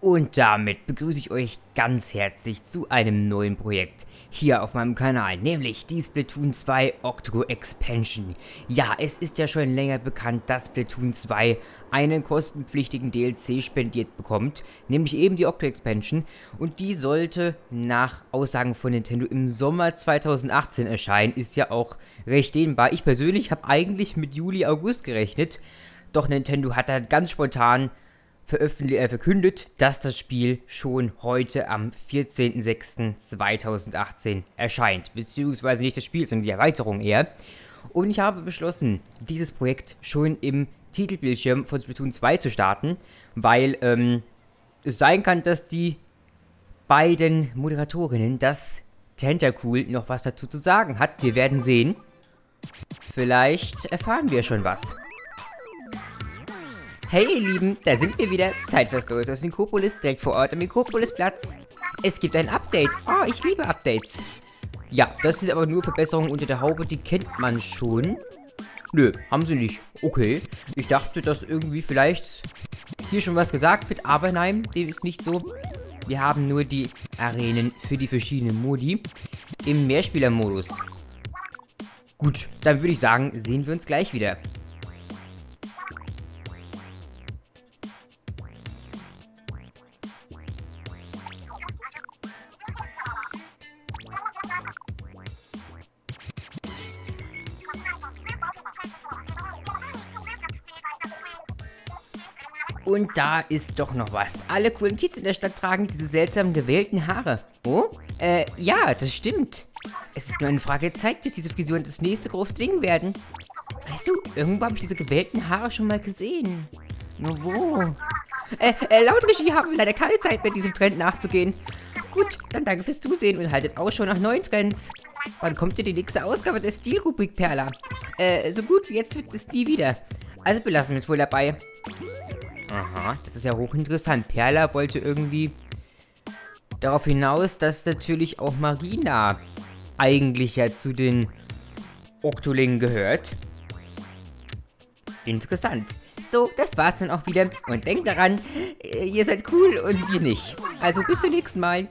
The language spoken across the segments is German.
Und damit begrüße ich euch ganz herzlich zu einem neuen Projekt hier auf meinem Kanal, nämlich die Splatoon 2 Octo Expansion. Ja, es ist ja schon länger bekannt, dass Splatoon 2 einen kostenpflichtigen DLC spendiert bekommt, nämlich eben die Octo Expansion. Und die sollte nach Aussagen von Nintendo im Sommer 2018 erscheinen, ist ja auch recht dehnbar. Ich persönlich habe eigentlich mit Juli, August gerechnet, doch Nintendo hat da ganz spontan äh, verkündet, dass das Spiel schon heute am 14.06.2018 erscheint. Beziehungsweise nicht das Spiel, sondern die Erweiterung eher. Und ich habe beschlossen, dieses Projekt schon im Titelbildschirm von Splatoon 2 zu starten, weil ähm, es sein kann, dass die beiden Moderatorinnen, das Tentacool, noch was dazu zu sagen hat. Wir werden sehen. Vielleicht erfahren wir schon was. Hey ihr Lieben, da sind wir wieder. Zeit fürs Neues aus Nikopolis, direkt vor Ort am Nikopolisplatz. Es gibt ein Update. Oh, ich liebe Updates. Ja, das sind aber nur Verbesserungen unter der Haube, die kennt man schon. Nö, haben sie nicht. Okay. Ich dachte, dass irgendwie vielleicht hier schon was gesagt wird, aber nein, dem ist nicht so. Wir haben nur die Arenen für die verschiedenen Modi im Mehrspielermodus. Gut, dann würde ich sagen, sehen wir uns gleich wieder. Da ist doch noch was. Alle coolen Kids in der Stadt tragen diese seltsamen gewählten Haare. Oh? Äh, ja, das stimmt. Es ist nur eine Frage der Zeit, bis diese Frisuren das nächste große Ding werden. Weißt du, irgendwo habe ich diese gewählten Haare schon mal gesehen. Nur wo? Äh, äh, laut Regie haben wir leider keine Zeit mehr, diesem Trend nachzugehen. Gut, dann danke fürs Zusehen und haltet Ausschau nach neuen Trends. Wann kommt denn die nächste Ausgabe der Stilrubrik Perla? Äh, so gut wie jetzt wird es nie wieder. Also belassen wir es wohl dabei. Aha, das ist ja hochinteressant. Perla wollte irgendwie darauf hinaus, dass natürlich auch Marina eigentlich ja zu den Oktolingen gehört. Interessant. So, das war's dann auch wieder. Und denkt daran, äh, ihr seid cool und wir nicht. Also bis zum nächsten Mal.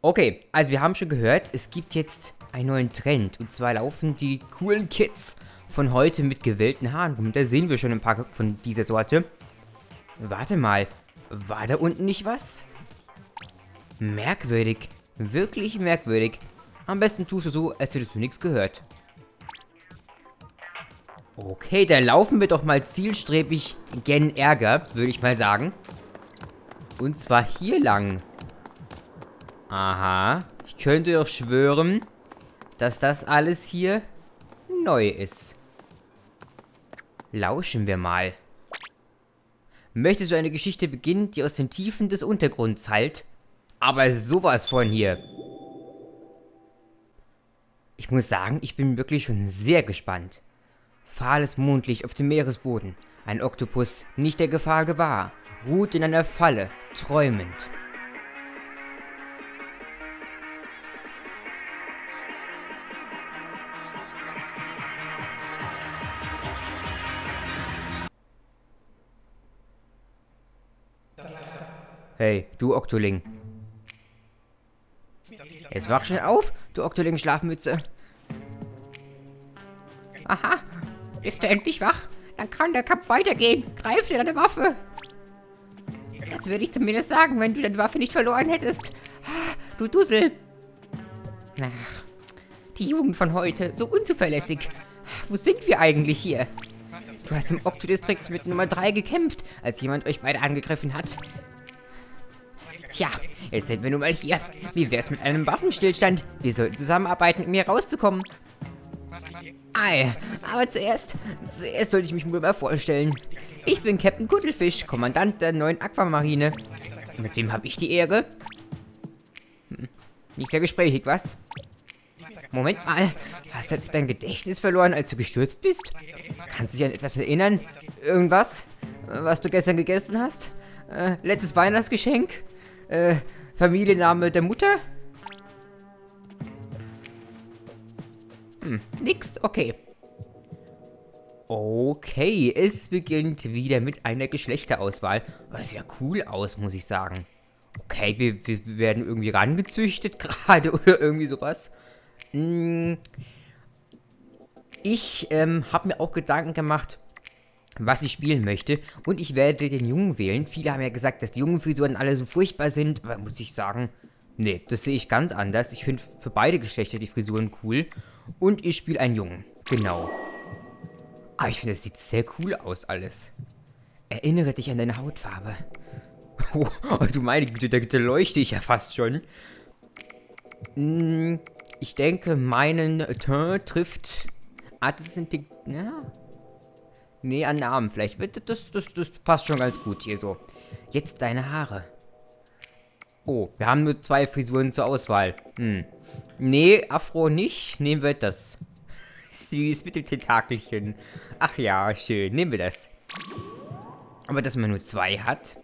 Okay, also wir haben schon gehört, es gibt jetzt einen neuen Trend. Und zwar laufen die coolen Kids von heute mit gewellten Haaren rum. Da sehen wir schon ein paar von dieser Sorte. Warte mal, war da unten nicht was? Merkwürdig. Wirklich merkwürdig. Am besten tust du so, als hättest du nichts gehört. Okay, dann laufen wir doch mal zielstrebig gen Ärger, würde ich mal sagen. Und zwar hier lang. Aha. Ich könnte doch schwören, dass das alles hier neu ist. Lauschen wir mal. Möchtest du eine Geschichte beginnen, die aus den Tiefen des Untergrunds hallt? Aber sowas von hier. Ich muss sagen, ich bin wirklich schon sehr gespannt. Fahles Mondlicht auf dem Meeresboden. Ein Oktopus, nicht der Gefahr gewahr, ruht in einer Falle, träumend. Hey, du Oktoling. Jetzt wach schon auf, du Oktoling-Schlafmütze. Aha, bist du endlich wach? Dann kann der Kampf weitergehen. Greif dir deine Waffe. Das würde ich zumindest sagen, wenn du deine Waffe nicht verloren hättest. Du Dussel. Ach, die Jugend von heute, so unzuverlässig. Wo sind wir eigentlich hier? Du hast im Okto-Distrikt mit Nummer 3 gekämpft, als jemand euch beide angegriffen hat. Tja, jetzt sind wir nun mal hier. Wie wär's mit einem Waffenstillstand? Wir sollten zusammenarbeiten, um hier rauszukommen. Ei, aber zuerst, zuerst sollte ich mich wohl mal vorstellen. Ich bin Captain Kuttelfisch, Kommandant der neuen Aquamarine. Mit wem habe ich die Ehre? Hm, nicht sehr gesprächig, was? Moment mal, hast du dein Gedächtnis verloren, als du gestürzt bist? Kannst du dich an etwas erinnern? Irgendwas, was du gestern gegessen hast? Äh, letztes Weihnachtsgeschenk? Äh, Familienname der Mutter? Hm, nix? Okay. Okay, es beginnt wieder mit einer Geschlechterauswahl. Das sieht ja cool aus, muss ich sagen. Okay, wir, wir werden irgendwie rangezüchtet gerade oder irgendwie sowas. Hm. Ich ähm, habe mir auch Gedanken gemacht, was ich spielen möchte. Und ich werde den Jungen wählen. Viele haben ja gesagt, dass die jungen Frisuren alle so furchtbar sind. Aber muss ich sagen, nee, das sehe ich ganz anders. Ich finde für beide Geschlechter die Frisuren cool. Und ich spiele einen Jungen. Genau. Aber ich finde, das sieht sehr cool aus alles. Erinnere dich an deine Hautfarbe. Oh, du meine Güte, da, da leuchte ich ja fast schon. Hm, ich denke, meinen Teint trifft... Ah, das sind die... Ja, Nee, an Namen vielleicht. Das, das, das passt schon ganz gut hier so. Jetzt deine Haare. Oh, wir haben nur zwei Frisuren zur Auswahl. Hm. Nee, Afro nicht. Nehmen wir das. Süß mit dem Tentakelchen. Ach ja, schön. Nehmen wir das. Aber dass man nur zwei hat.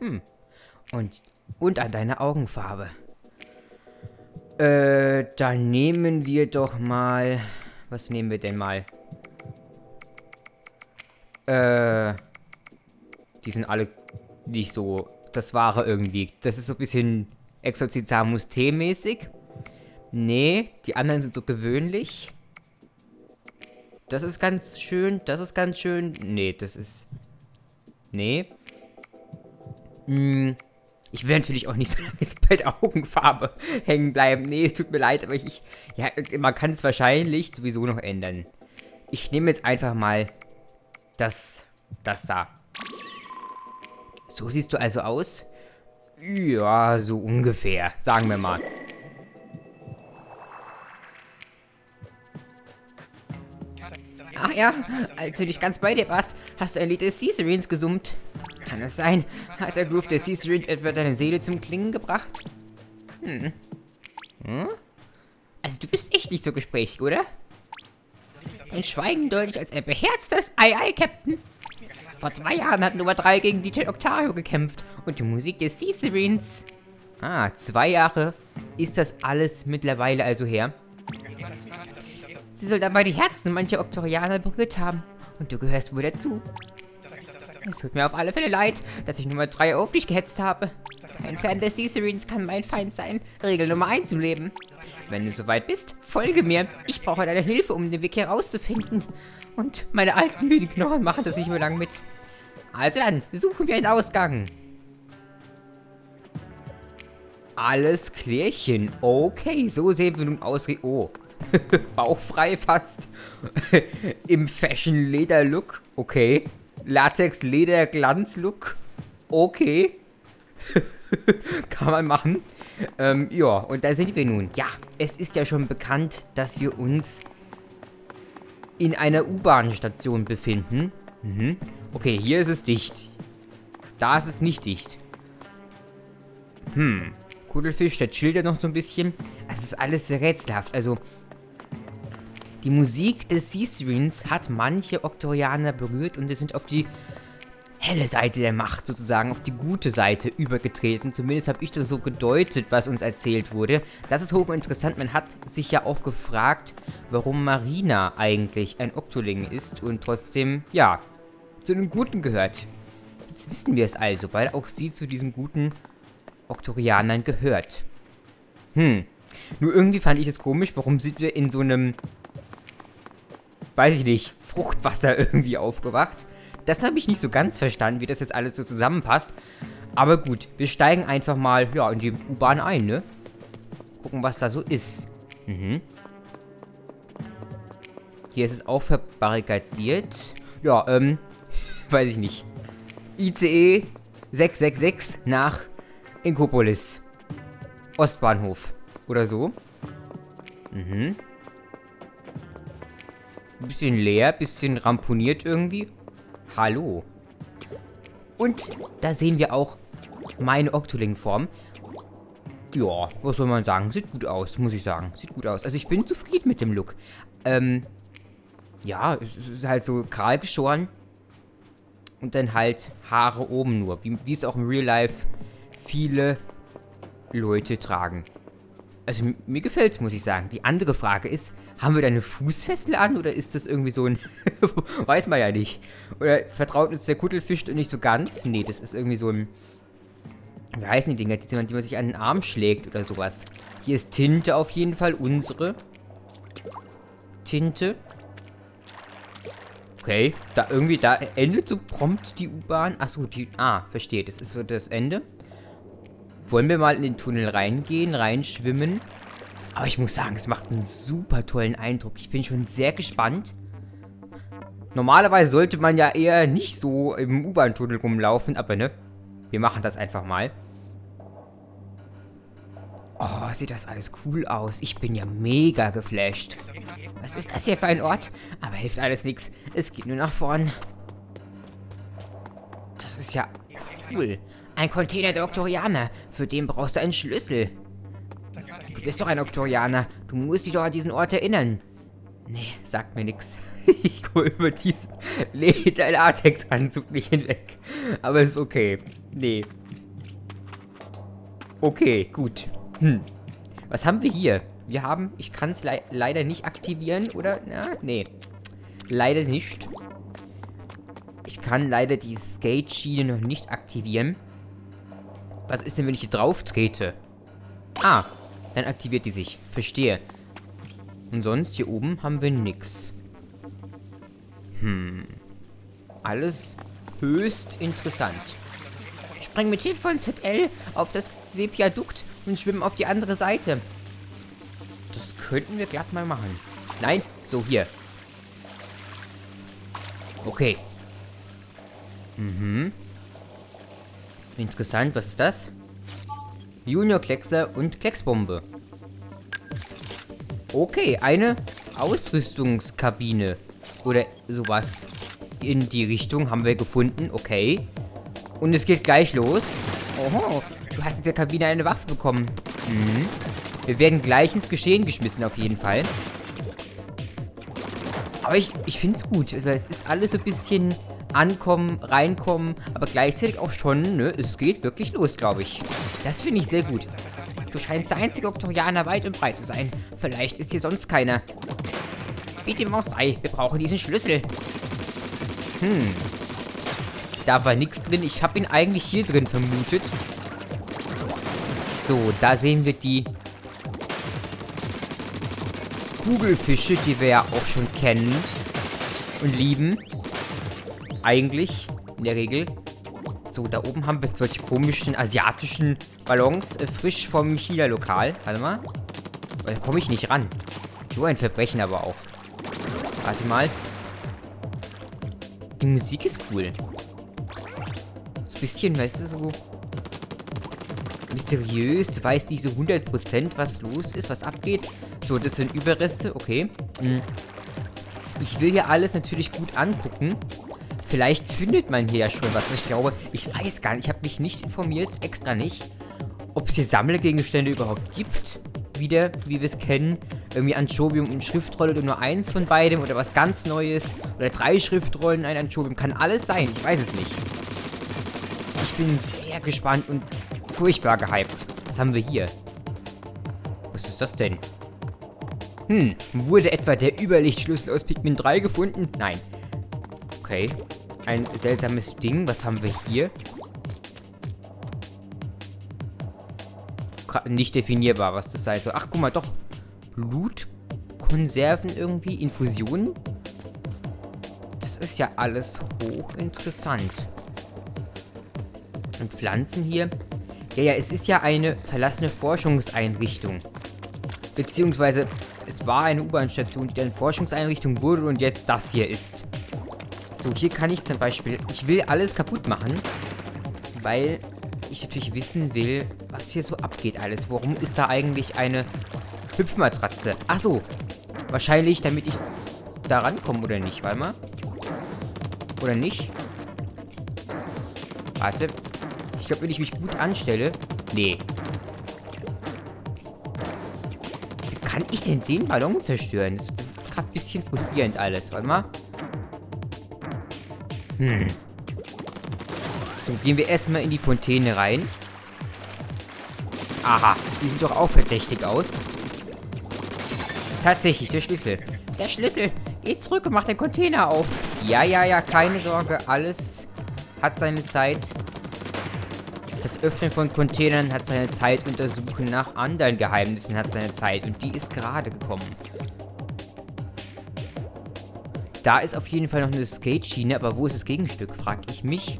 Hm. Und, und an deine Augenfarbe. Äh, dann nehmen wir doch mal... Was nehmen wir denn mal? Äh, die sind alle nicht so das Wahre irgendwie. Das ist so ein bisschen Exorcizamus T-mäßig. Nee, die anderen sind so gewöhnlich. Das ist ganz schön, das ist ganz schön. Nee, das ist... Nee. Hm, ich will natürlich auch nicht so lange bei der Augenfarbe hängen bleiben. Nee, es tut mir leid, aber ich... Ja, man kann es wahrscheinlich sowieso noch ändern. Ich nehme jetzt einfach mal das, das da. So siehst du also aus? Ja, so ungefähr, sagen wir mal. Ach ja, als du dich ganz bei dir warst, hast du ein Lied des Caesarines gesummt. Kann es sein? Hat der Groove des Caesarines etwa deine Seele zum Klingen gebracht? Hm. Hm? Also du bist echt nicht so gesprächig, oder? Dein Schweigen deutlich als ein beherztes Ei-Ei-Captain. Vor zwei Jahren hat Nummer 3 gegen DJ Octavio gekämpft und die Musik des Caesarines. Ah, zwei Jahre ist das alles mittlerweile also her. Sie soll dabei die Herzen mancher Oktorianer berührt haben. Und du gehörst wohl dazu. Es tut mir auf alle Fälle leid, dass ich Nummer 3 auf dich gehetzt habe. Kein Fan des Caesarines kann mein Feind sein. Regel Nummer 1 im Leben. Wenn du soweit bist, folge mir. Ich brauche deine Hilfe, um den Weg herauszufinden. Und meine alten müden Knochen machen das nicht mehr lang mit. Also dann, suchen wir einen Ausgang. Alles klärchen. Okay, so sehen wir nun aus. Oh, bauchfrei fast. Im Fashion-Leder-Look. Okay. Latex-Leder-Glanz-Look. Okay. Kann man machen. Ähm, ja, und da sind wir nun. Ja, es ist ja schon bekannt, dass wir uns in einer U-Bahn-Station befinden. Mhm. Okay, hier ist es dicht. Da ist es nicht dicht. Hm. Kugelfisch, der chillt ja noch so ein bisschen. Es ist alles sehr rätselhaft. Also, die Musik des Sea-Streams hat manche Oktorianer berührt und sie sind auf die helle Seite der Macht sozusagen, auf die gute Seite übergetreten. Zumindest habe ich das so gedeutet, was uns erzählt wurde. Das ist hochinteressant. Man hat sich ja auch gefragt, warum Marina eigentlich ein Oktoling ist und trotzdem, ja, zu den Guten gehört. Jetzt wissen wir es also, weil auch sie zu diesen guten Oktorianern gehört. Hm. Nur irgendwie fand ich es komisch, warum sind wir in so einem, weiß ich nicht, Fruchtwasser irgendwie aufgewacht. Das habe ich nicht so ganz verstanden, wie das jetzt alles so zusammenpasst. Aber gut, wir steigen einfach mal, ja, in die U-Bahn ein, ne? Gucken, was da so ist. Mhm. Hier ist es auch verbarrikadiert. Ja, ähm, weiß ich nicht. ICE 666 nach Inkopolis. Ostbahnhof. Oder so. Mhm. Bisschen leer, bisschen ramponiert irgendwie. Hallo. Und da sehen wir auch meine Octoling-Form. Ja, was soll man sagen? Sieht gut aus, muss ich sagen. Sieht gut aus. Also ich bin zufrieden mit dem Look. Ähm, ja, es ist halt so kahl geschoren. Und dann halt Haare oben nur. Wie, wie es auch im Real Life viele Leute tragen. Also mir gefällt's, muss ich sagen. Die andere Frage ist, haben wir da eine Fußfessel an oder ist das irgendwie so ein... Weiß man ja nicht. Oder vertraut uns der Kuttelfisch nicht so ganz? Nee, das ist irgendwie so ein... Wie heißen die Dinger? Die, die man sich an den Arm schlägt oder sowas. Hier ist Tinte auf jeden Fall, unsere. Tinte. Okay, da irgendwie, da endet so prompt die U-Bahn. Achso, die, ah, verstehe, das ist so das Ende. Wollen wir mal in den Tunnel reingehen, reinschwimmen? Aber ich muss sagen, es macht einen super tollen Eindruck. Ich bin schon sehr gespannt. Normalerweise sollte man ja eher nicht so im U-Bahn-Tunnel rumlaufen, aber ne, wir machen das einfach mal. Oh, sieht das alles cool aus. Ich bin ja mega geflasht. Was ist das hier für ein Ort? Aber hilft alles nichts. Es geht nur nach vorn. Das ist ja cool. Ein Container der Oktorianer. Für den brauchst du einen Schlüssel. Du bist doch ein Oktorianer. Du musst dich doch an diesen Ort erinnern. Nee, sagt mir nichts. Ich komme über diesen Leder-Latex-Anzug nicht hinweg. Aber ist okay. Nee. Okay, gut. Hm. Was haben wir hier? Wir haben, ich kann es le leider nicht aktivieren, oder? Na, nee. Leider nicht. Ich kann leider die Skate-Schiene noch nicht aktivieren. Was ist denn, wenn ich hier drauf trete? Ah, dann aktiviert die sich. Verstehe. Und sonst hier oben haben wir nichts. Hm. Alles höchst interessant. Spring mit Hilfe von ZL auf das Sepiadukt und schwimmen auf die andere Seite. Das könnten wir glatt mal machen. Nein, so hier. Okay. Mhm. Interessant, was ist das? Junior Kleckser und Klecksbombe. Okay, eine Ausrüstungskabine. Oder sowas in die Richtung haben wir gefunden. Okay. Und es geht gleich los. Oho, du hast in der Kabine eine Waffe bekommen. Mhm. Wir werden gleich ins Geschehen geschmissen, auf jeden Fall. Aber ich, ich finde es gut. Es ist alles so ein bisschen ankommen, reinkommen, aber gleichzeitig auch schon, ne, es geht wirklich los, glaube ich. Das finde ich sehr gut. Du scheinst der einzige Oktorianer weit und breit zu sein. Vielleicht ist hier sonst keiner. Wie dem auch sei, wir brauchen diesen Schlüssel. Hm. Da war nichts drin. Ich habe ihn eigentlich hier drin vermutet. So, da sehen wir die Kugelfische, die wir ja auch schon kennen und lieben. Eigentlich, in der Regel. So, da oben haben wir solche komischen asiatischen Ballons, äh, frisch vom China-Lokal. Warte mal. Da komme ich nicht ran. So ein Verbrechen aber auch. Warte mal. Die Musik ist cool. So ein bisschen, weißt du, so mysteriös. Du weißt nicht so 100% was los ist, was abgeht. So, das sind Überreste. Okay. Hm. Ich will hier alles natürlich gut angucken. Vielleicht findet man hier ja schon was. Ich glaube, ich weiß gar nicht. Ich habe mich nicht informiert, extra nicht, ob es hier Sammelgegenstände überhaupt gibt. Wieder, wie wir es kennen. Irgendwie Anchobium und Schriftrolle oder nur eins von beidem oder was ganz Neues. Oder drei Schriftrollen, ein Anchobium. Kann alles sein. Ich weiß es nicht. Ich bin sehr gespannt und furchtbar gehypt. Was haben wir hier? Was ist das denn? Hm, wurde etwa der Überlichtschlüssel aus Pikmin 3 gefunden? Nein. Okay. Ein seltsames Ding. Was haben wir hier? Nicht definierbar, was das sein soll. Ach, guck mal, doch. Blutkonserven irgendwie, Infusionen. Das ist ja alles hochinteressant. Und Pflanzen hier. Ja, ja, es ist ja eine verlassene Forschungseinrichtung. Beziehungsweise, es war eine U-Bahn-Station, die dann Forschungseinrichtung wurde und jetzt das hier ist. So, hier kann ich zum Beispiel... Ich will alles kaputt machen. Weil ich natürlich wissen will, was hier so abgeht alles. Warum ist da eigentlich eine Hüpfmatratze? Ach so. Wahrscheinlich, damit ich da rankomme, oder nicht? Warte mal. Oder nicht? Warte. Ich glaube, wenn ich mich gut anstelle... Nee. Wie kann ich denn den Ballon zerstören? Das, das ist gerade ein bisschen frustrierend alles. Warte mal. Hm. So, gehen wir erstmal in die Fontäne rein. Aha, die sieht doch auch verdächtig aus. Tatsächlich, der Schlüssel. Der Schlüssel. Geh zurück und mach den Container auf. Ja, ja, ja, keine Sorge. Alles hat seine Zeit. Das Öffnen von Containern hat seine Zeit und das Suchen nach anderen Geheimnissen hat seine Zeit. Und die ist gerade gekommen. Da ist auf jeden Fall noch eine Skate-Schiene, aber wo ist das Gegenstück, frag ich mich.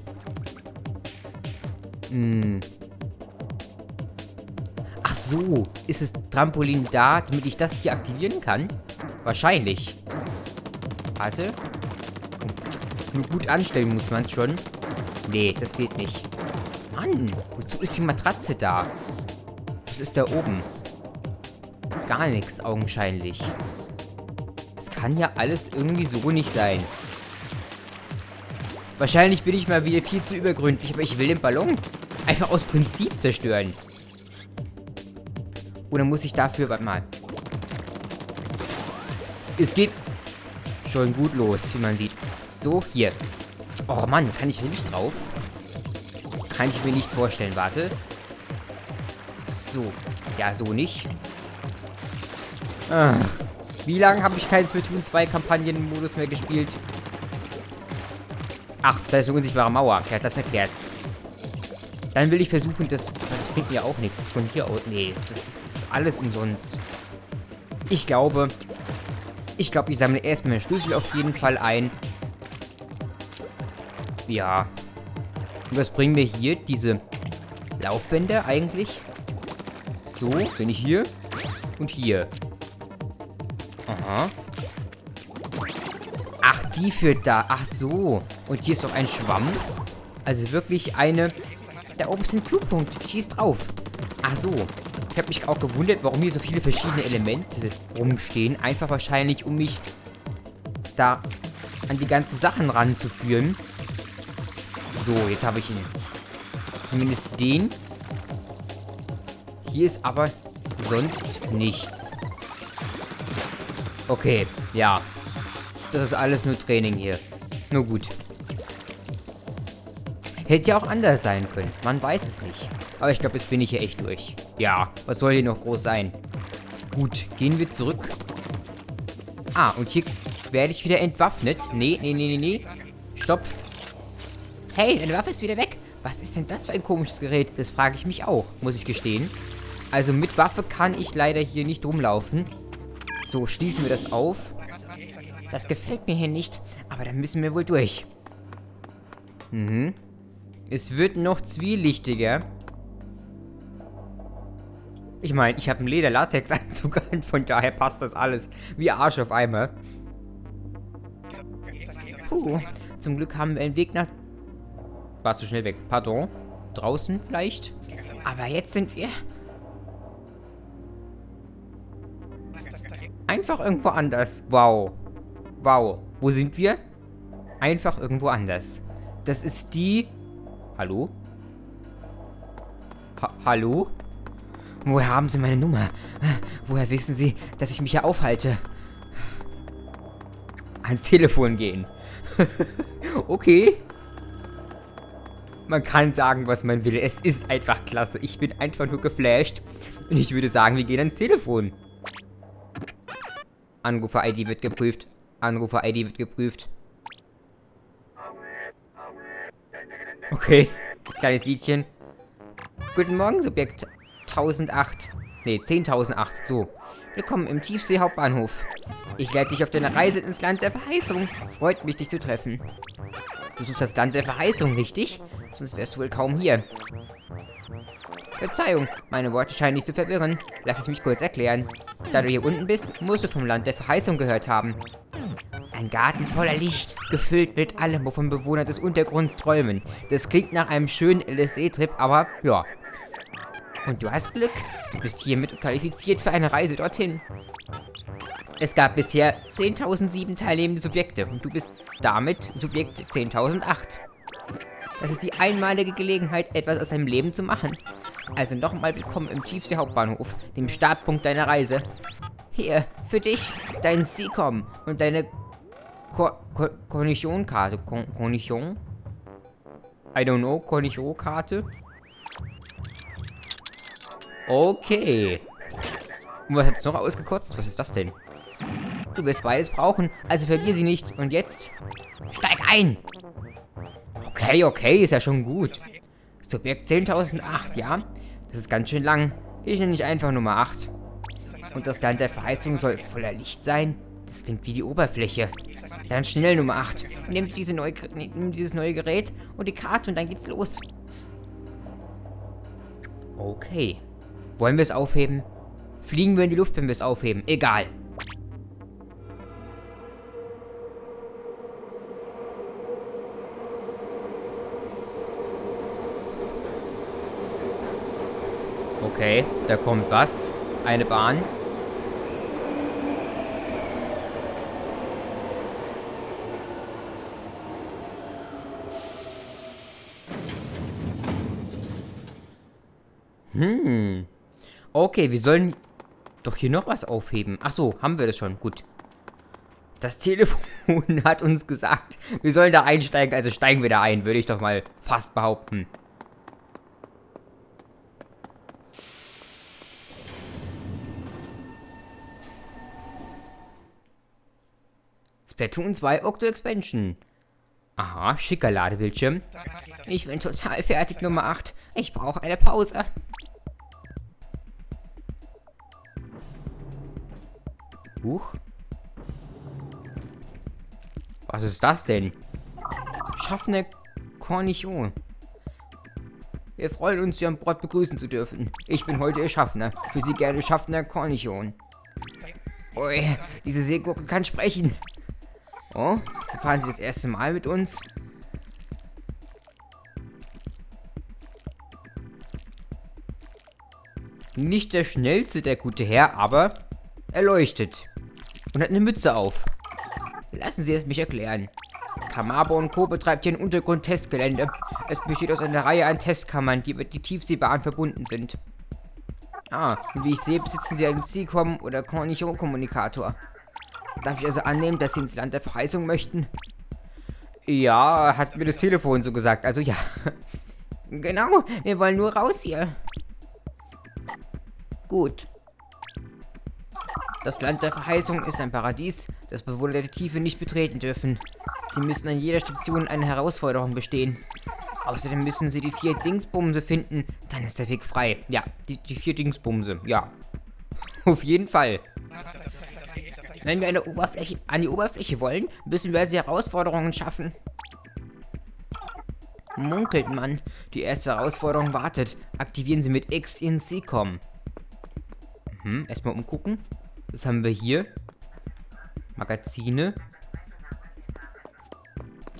Hm. Ach so, ist das Trampolin da, damit ich das hier aktivieren kann? Wahrscheinlich. Warte. Nur gut anstellen muss man es schon. Nee, das geht nicht. Mann, wozu ist die Matratze da? Was ist da oben? Gar nichts, augenscheinlich. Kann ja alles irgendwie so nicht sein. Wahrscheinlich bin ich mal wieder viel zu übergründlich, aber ich will den Ballon einfach aus Prinzip zerstören. Oder muss ich dafür... Warte mal. Es geht schon gut los, wie man sieht. So, hier. Oh Mann, kann ich nicht drauf? Kann ich mir nicht vorstellen, warte. So. Ja, so nicht. Ach. Wie lange habe ich keinen Splatoon 2 Kampagnenmodus mehr gespielt? Ach, da ist eine unsichtbare Mauer. Ja, das erklärt's. Dann will ich versuchen, das... Das bringt mir auch nichts. Von hier aus... Nee, das ist, das ist alles umsonst. Ich glaube... Ich glaube, ich sammle erstmal den Schlüssel auf jeden Fall ein. Ja. Und was bringen wir hier? Diese Laufbänder eigentlich? So, bin ich hier. Und hier. Aha. Ach, die führt da. Ach so. Und hier ist doch ein Schwamm. Also wirklich eine... Da oben ist ein Zugpunkt. Schieß drauf. Ach so. Ich habe mich auch gewundert, warum hier so viele verschiedene Elemente rumstehen. Einfach wahrscheinlich, um mich da an die ganzen Sachen ranzuführen. So, jetzt habe ich ihn. Zumindest den. Hier ist aber sonst nichts. Okay, ja. Das ist alles nur Training hier. Nur gut. Hätte ja auch anders sein können. Man weiß es nicht. Aber ich glaube, jetzt bin ich hier echt durch. Ja, was soll hier noch groß sein? Gut, gehen wir zurück. Ah, und hier werde ich wieder entwaffnet. Nee, nee, nee, nee, nee. Stopp. Hey, deine Waffe ist wieder weg. Was ist denn das für ein komisches Gerät? Das frage ich mich auch, muss ich gestehen. Also mit Waffe kann ich leider hier nicht rumlaufen. So, schließen wir das auf. Das gefällt mir hier nicht, aber dann müssen wir wohl durch. Mhm. Es wird noch zwielichtiger. Ich meine, ich habe einen Leder-Latex-Anzug an, von daher passt das alles wie Arsch auf Eimer. Puh, zum Glück haben wir einen Weg nach... War zu schnell weg. Pardon. Draußen vielleicht? Aber jetzt sind wir... Einfach irgendwo anders. Wow. Wow. Wo sind wir? Einfach irgendwo anders. Das ist die... Hallo? Ha Hallo? Woher haben Sie meine Nummer? Woher wissen Sie, dass ich mich hier aufhalte? Ans Telefon gehen. okay. Man kann sagen, was man will. Es ist einfach klasse. Ich bin einfach nur geflasht. Und ich würde sagen, wir gehen ans Telefon. Anrufer-ID wird geprüft. Anrufer-ID wird geprüft. Okay. Kleines Liedchen. Guten Morgen, Subjekt 1008. Ne, 10.008. So. Willkommen im Tiefsee Hauptbahnhof. Ich leite dich auf deine Reise ins Land der Verheißung. Freut mich, dich zu treffen. Du suchst das Land der Verheißung, richtig? Sonst wärst du wohl kaum hier. Verzeihung, meine Worte scheinen dich zu verwirren. Lass es mich kurz erklären. Da du hier unten bist, musst du vom Land der Verheißung gehört haben. Ein Garten voller Licht, gefüllt mit allem, wovon Bewohner des Untergrunds träumen. Das klingt nach einem schönen LSD-Trip, aber ja. Und du hast Glück. Du bist hiermit qualifiziert für eine Reise dorthin. Es gab bisher 10.007 teilnehmende Subjekte und du bist damit Subjekt 10.008. Das ist die einmalige Gelegenheit, etwas aus deinem Leben zu machen. Also nochmal willkommen im Tiefsee Hauptbahnhof, dem Startpunkt deiner Reise. Hier, für dich, dein Seacom und deine Cornichon-Karte. Cornichon? I don't know, Cornichon-Karte. Okay. Und was hat es noch ausgekotzt? Was ist das denn? Du wirst beides brauchen, also verlier sie nicht. Und jetzt steig ein. Okay, okay, ist ja schon gut. Subjekt 10.008, ja? Das ist ganz schön lang. Ich nenne nicht einfach Nummer 8. Und das Land der Verheißung soll voller Licht sein? Das klingt wie die Oberfläche. Dann schnell Nummer 8. Nimm, diese neue, nimm dieses neue Gerät und die Karte und dann geht's los. Okay. Wollen wir es aufheben? Fliegen wir in die Luft, wenn wir es aufheben? Egal. Okay, da kommt was. Eine Bahn. Hm. Okay, wir sollen doch hier noch was aufheben. Ach so, haben wir das schon. Gut. Das Telefon hat uns gesagt, wir sollen da einsteigen, also steigen wir da ein, würde ich doch mal fast behaupten. Splatoon 2 Octo Expansion. Aha, schicker Ladebildschirm. Ich bin total fertig, Nummer 8. Ich brauche eine Pause. Huch. Was ist das denn? Schaffner Cornichon. Wir freuen uns, Sie an Bord begrüßen zu dürfen. Ich bin heute Ihr Schaffner. Für Sie gerne Schaffner Cornichon. Ui, diese Seegurke kann sprechen. Oh, fahren Sie das erste Mal mit uns? Nicht der schnellste, der gute Herr, aber er leuchtet. Und hat eine Mütze auf. Lassen Sie es mich erklären. Kamabo und Co. betreibt hier ein Untergrund-Testgelände. Es besteht aus einer Reihe an Testkammern, die mit die Tiefseebahn verbunden sind. Ah, wie ich sehe, besitzen Sie einen CCOM oder Cornichon-Kommunikator. Darf ich also annehmen, dass Sie ins Land der Verheißung möchten? Ja, hat mir das Telefon so gesagt. Also ja. genau, wir wollen nur raus hier. Gut. Das Land der Verheißung ist ein Paradies, das Bewohner der Tiefe nicht betreten dürfen. Sie müssen an jeder Station eine Herausforderung bestehen. Außerdem müssen sie die vier Dingsbumse finden, dann ist der Weg frei. Ja, die, die vier Dingsbumse, ja. Auf jeden Fall. Wenn wir eine Oberfläche, an die Oberfläche wollen, müssen wir also Herausforderungen schaffen. Munkelt man. Die erste Herausforderung wartet. Aktivieren Sie mit X in CCOM. Mhm, erstmal umgucken. Was haben wir hier? Magazine.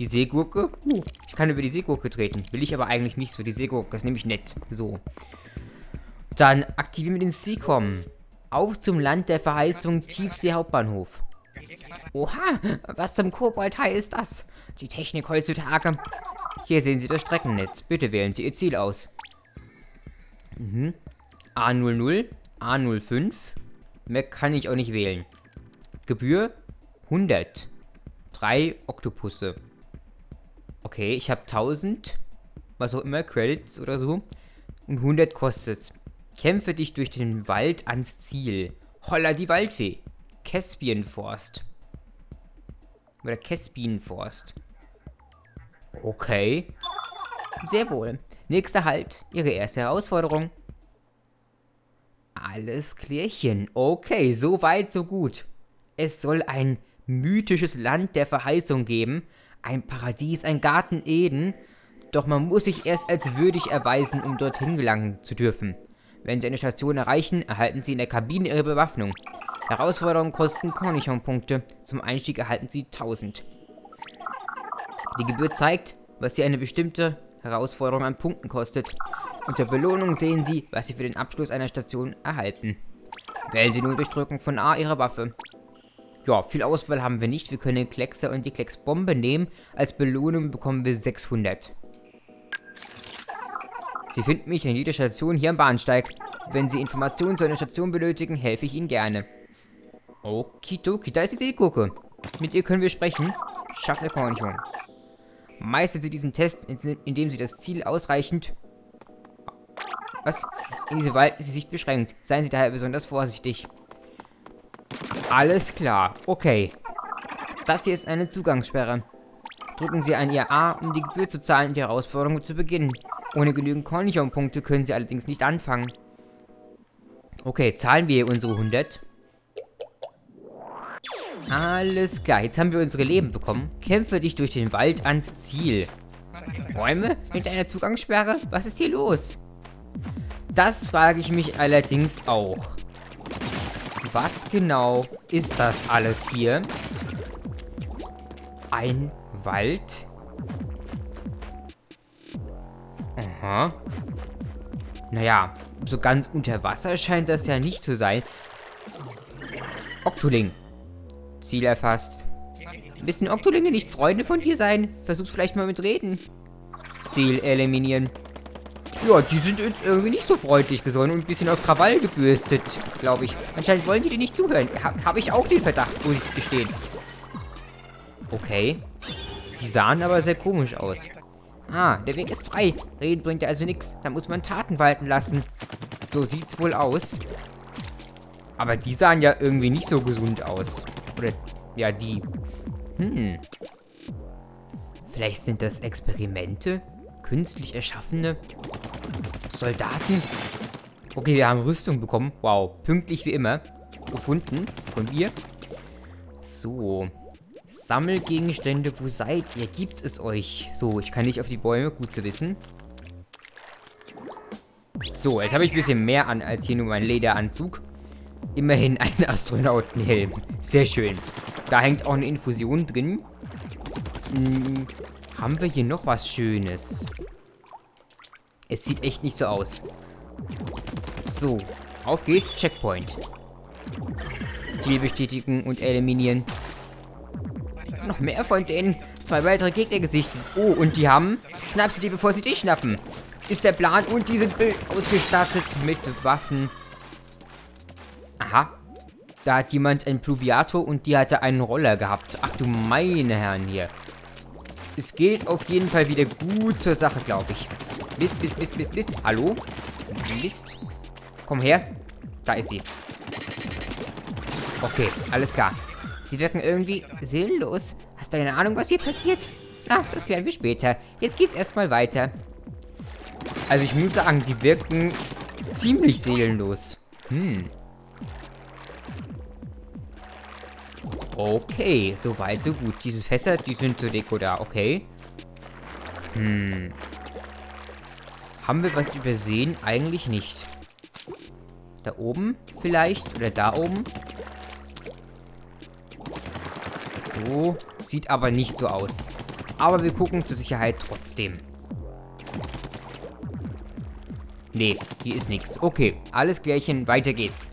Die Seegurke. Uh, ich kann über die Seegurke treten. Will ich aber eigentlich nicht so. Die Seegurke ist nämlich nett. So. Dann aktivieren wir den CCOM. Auf zum Land der Verheißung Tiefsee Hauptbahnhof. Oha, was zum Koboldhai ist das? Die Technik heutzutage. Hier sehen Sie das Streckennetz. Bitte wählen Sie Ihr Ziel aus. Mhm. A00, A05. Mehr kann ich auch nicht wählen. Gebühr 100. Drei Oktopusse. Okay, ich habe 1000. Was auch immer, Credits oder so. Und 100 kostet. Kämpfe dich durch den Wald ans Ziel. Holla die Waldfee. Caspianforst. Oder Caspienforst. Okay. Sehr wohl. Nächster Halt. Ihre erste Herausforderung. Alles klärchen. Okay, so weit, so gut. Es soll ein mythisches Land der Verheißung geben. Ein Paradies, ein Garten Eden. Doch man muss sich erst als würdig erweisen, um dorthin gelangen zu dürfen. Wenn Sie eine Station erreichen, erhalten Sie in der Kabine Ihre Bewaffnung. Herausforderungen kosten Cornichon-Punkte. Zum Einstieg erhalten Sie 1000. Die Gebühr zeigt, was Sie eine bestimmte Herausforderung an Punkten kostet. Unter Belohnung sehen Sie, was Sie für den Abschluss einer Station erhalten. Wählen Sie nun durch Drücken von A Ihre Waffe. Ja, viel Auswahl haben wir nicht. Wir können den Kleckser und die Klecksbombe nehmen. Als Belohnung bekommen wir 600. Sie finden mich in jeder Station hier am Bahnsteig. Wenn Sie Informationen zu einer Station benötigen, helfe ich Ihnen gerne. Okidoki, da ist die Seegurke. Mit ihr können wir sprechen. Schafft der Kornchen. Meistern Sie diesen Test, indem Sie das Ziel ausreichend Was? In diesem Wald ist die Sicht beschränkt. Seien Sie daher besonders vorsichtig. Alles klar. Okay. Das hier ist eine Zugangssperre. Drücken Sie ein Ihr A, um die Gebühr zu zahlen und die Herausforderung zu beginnen. Ohne genügend Cornichon-Punkte können Sie allerdings nicht anfangen. Okay, zahlen wir unsere 100. Alles klar, jetzt haben wir unsere Leben bekommen. Kämpfe dich durch den Wald ans Ziel. Räume mit einer Zugangssperre? Was ist hier los? Das frage ich mich allerdings auch. Was genau ist das alles hier? Ein Wald? Aha. Naja, so ganz unter Wasser scheint das ja nicht zu sein. Oktoling. Ziel erfasst. Müssen Oktolinge nicht Freunde von dir sein? Versuch's vielleicht mal mit Reden. Ziel eliminieren. Ja, die sind jetzt irgendwie nicht so freundlich gesonnen und ein bisschen auf Krawall gebürstet, glaube ich. Anscheinend wollen die dir nicht zuhören. Habe hab ich auch den Verdacht, muss ich gestehen. Okay. Die sahen aber sehr komisch aus. Ah, der Weg ist frei. Reden bringt also nichts. Da muss man Taten walten lassen. So sieht's wohl aus. Aber die sahen ja irgendwie nicht so gesund aus. Oder, ja, die. Hm. Vielleicht sind das Experimente? Künstlich erschaffene Soldaten? Okay, wir haben Rüstung bekommen. Wow, pünktlich wie immer. Gefunden von mir. So. Sammelgegenstände, wo seid ihr? Gibt es euch? So, ich kann nicht auf die Bäume, gut zu wissen. So, jetzt habe ich ein bisschen mehr an als hier nur mein Lederanzug. Immerhin ein Astronautenhelm. Sehr schön. Da hängt auch eine Infusion drin. Hm, haben wir hier noch was Schönes? Es sieht echt nicht so aus. So, auf geht's. Checkpoint. Ziel bestätigen und eliminieren. Noch mehr von denen. Zwei weitere Gegner gesichtet. Oh, und die haben... Schnapp sie die, bevor sie dich schnappen. Ist der Plan. Und die sind ausgestattet mit Waffen. Aha. Da hat jemand einen Pluviator und die hatte einen Roller gehabt. Ach du meine Herren hier. Es geht auf jeden Fall wieder gut zur Sache, glaube ich. Mist, Mist, Mist, Mist, Mist. Hallo? Mist. Komm her. Da ist sie. Okay, alles klar. Sie wirken irgendwie seelenlos. Hast du eine Ahnung, was hier passiert? Ah, das klären wir später. Jetzt geht's erstmal weiter. Also ich muss sagen, die wirken ziemlich seelenlos. Hm. Okay, so weit, so gut. Diese Fässer, die sind zur Deko da, okay. Hm. Haben wir was übersehen? Eigentlich nicht. Da oben vielleicht? Oder da oben? So. Sieht aber nicht so aus. Aber wir gucken zur Sicherheit trotzdem. Nee, hier ist nichts. Okay, alles klärchen, weiter geht's.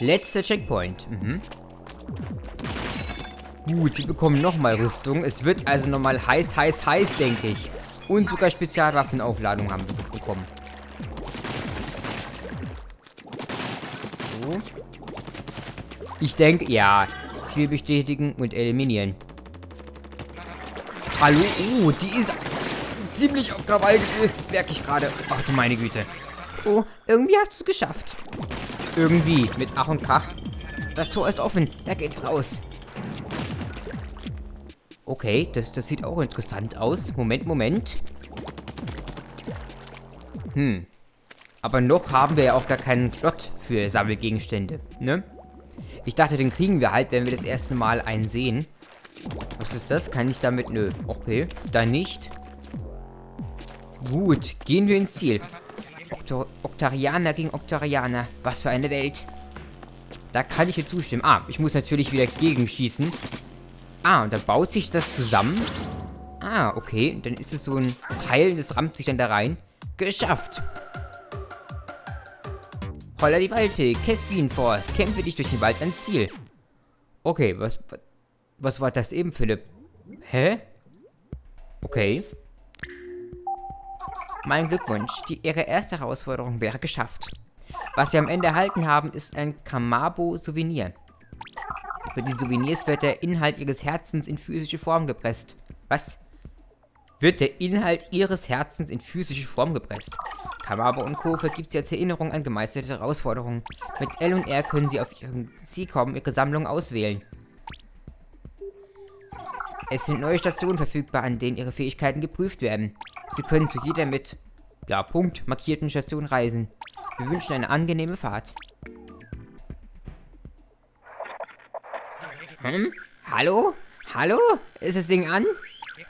Letzter Checkpoint. Mhm. Gut, wir bekommen nochmal Rüstung. Es wird also nochmal heiß, heiß, heiß, denke ich. Und sogar Spezialwaffenaufladung haben wir bekommen. So. Ich denke, ja. Ziel bestätigen und eliminieren. Hallo? Oh, die ist ziemlich auf Krawall gelöst, merke ich gerade. Ach du meine Güte. Oh, irgendwie hast du es geschafft. Irgendwie, mit Ach und Krach. Das Tor ist offen, da geht's raus. Okay, das, das sieht auch interessant aus. Moment, Moment. Hm. Aber noch haben wir ja auch gar keinen Slot für Sammelgegenstände, ne? Ich dachte, den kriegen wir halt, wenn wir das erste Mal einen sehen. Was ist das? Kann ich damit... Nö. Okay, dann nicht. Gut, gehen wir ins Ziel. Okto Oktarianer gegen Oktarianer. Was für eine Welt. Da kann ich dir zustimmen. Ah, ich muss natürlich wieder gegenschießen. Ah, und dann baut sich das zusammen. Ah, okay. Dann ist es so ein Teil, das rammt sich dann da rein. Geschafft. Holla die Waldfee, Caspian Force, kämpfe dich durch den Wald ans Ziel. Okay, was, was war das eben, Philipp? Hä? Okay. Mein Glückwunsch, die, Ihre erste Herausforderung wäre geschafft. Was Sie am Ende erhalten haben, ist ein Kamabo-Souvenir. Für die Souvenirs wird der Inhalt Ihres Herzens in physische Form gepresst. Was? Wird der Inhalt ihres Herzens in physische Form gepresst. Kamaba und Co. vergibt sie als Erinnerung an gemeisterte Herausforderungen. Mit L und R können sie auf Ziel kommen, ihre Sammlung auswählen. Es sind neue Stationen verfügbar, an denen ihre Fähigkeiten geprüft werden. Sie können zu jeder mit, ja, Punkt, markierten Station reisen. Wir wünschen eine angenehme Fahrt. Hm? Hallo? Hallo? Ist das Ding an?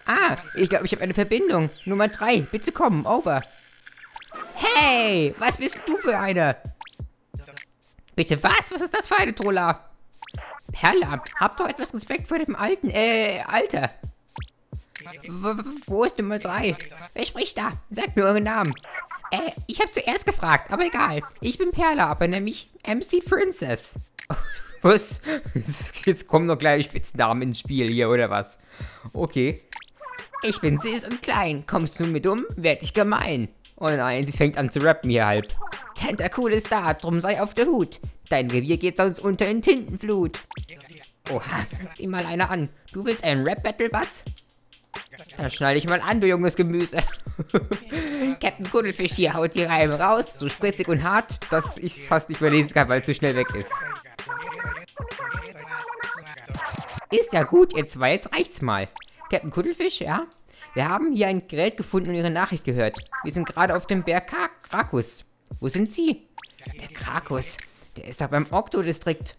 Ah, ich glaube, ich habe eine Verbindung. Nummer 3, bitte kommen, over. Hey, was bist du für eine? Bitte was? Was ist das für eine Trolla? Perla, hab doch etwas Respekt vor dem alten, äh, Alter. W wo ist Nummer 3? Wer spricht da? Sag mir euren Namen. Äh, ich habe zuerst gefragt, aber egal. Ich bin Perla, aber nämlich MC Princess. Was? Jetzt kommen noch gleich Spitznamen ins Spiel hier, oder was? Okay. Ich bin süß und klein. Kommst du mit um, werd ich gemein. Oh nein, sie fängt an zu rappen hier halb. Tentacool ist da, drum sei auf der Hut. Dein Revier geht sonst unter in Tintenflut. Oha, sieh mal einer an. Du willst einen Rap-Battle, was? Da schneide ich mal an, du junges Gemüse. Captain Kuddelfisch hier haut die Reime raus, so spritzig und hart, dass ich es fast nicht mehr lesen kann, weil es zu schnell weg ist. Ist ja gut, ihr zwei, jetzt reicht's mal. Captain Kuddelfisch, ja? Wir haben hier ein Gerät gefunden und Ihre Nachricht gehört. Wir sind gerade auf dem Berg Krakus. Wo sind Sie? Der Krakus. Der ist doch beim Okto-Distrikt.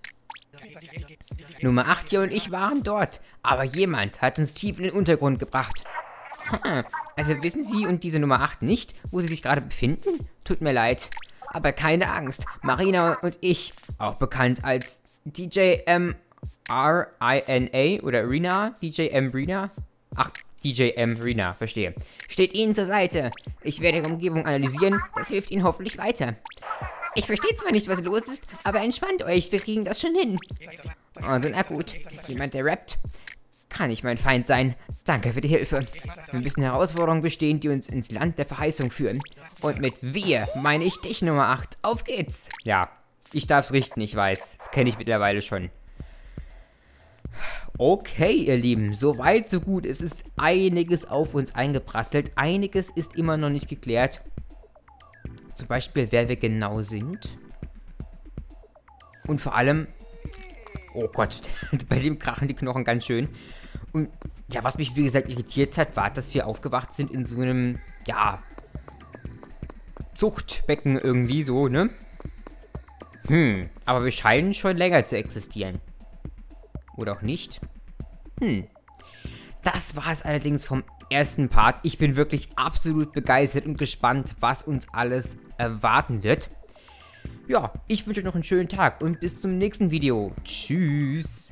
Nummer 8 hier und ich waren dort. Aber jemand hat uns tief in den Untergrund gebracht. Also wissen Sie und diese Nummer 8 nicht, wo Sie sich gerade befinden? Tut mir leid. Aber keine Angst. Marina und ich, auch bekannt als DJ M R I N A oder Rina, DJ M Rina. Ach, DJ M Rina, verstehe. Steht Ihnen zur Seite. Ich werde Ihre Umgebung analysieren, das hilft Ihnen hoffentlich weiter. Ich verstehe zwar nicht, was los ist, aber entspannt euch, wir kriegen das schon hin. Also na gut, jemand, der rappt, kann nicht mein Feind sein. Danke für die Hilfe. Wir müssen Herausforderungen bestehen, die uns ins Land der Verheißung führen. Und mit wir meine ich dich, Nummer 8. Auf geht's. Ja, ich darf's richten, ich weiß. Das kenne ich mittlerweile schon. Okay, ihr Lieben, so weit, so gut. Es ist einiges auf uns eingeprasselt. Einiges ist immer noch nicht geklärt. Zum Beispiel, wer wir genau sind. Und vor allem... Oh Gott, bei dem krachen die Knochen ganz schön. Und ja, was mich wie gesagt irritiert hat, war, dass wir aufgewacht sind in so einem, ja, Zuchtbecken irgendwie so, ne? Hm, aber wir scheinen schon länger zu existieren. Oder auch nicht. Hm. Das war es allerdings vom ersten Part. Ich bin wirklich absolut begeistert und gespannt, was uns alles erwarten wird. Ja, ich wünsche euch noch einen schönen Tag und bis zum nächsten Video. Tschüss.